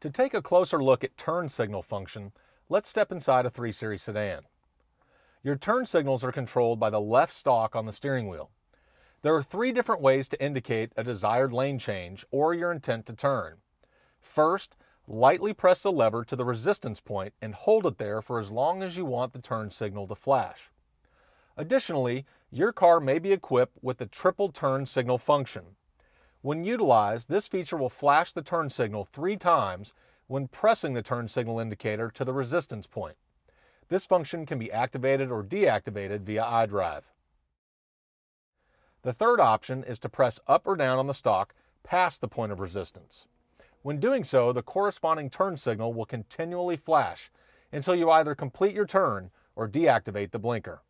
To take a closer look at turn signal function, let's step inside a 3 Series sedan. Your turn signals are controlled by the left stalk on the steering wheel. There are three different ways to indicate a desired lane change or your intent to turn. First, lightly press the lever to the resistance point and hold it there for as long as you want the turn signal to flash. Additionally, your car may be equipped with the triple turn signal function. When utilized, this feature will flash the turn signal three times when pressing the turn signal indicator to the resistance point. This function can be activated or deactivated via iDrive. The third option is to press up or down on the stalk past the point of resistance. When doing so, the corresponding turn signal will continually flash until you either complete your turn or deactivate the blinker.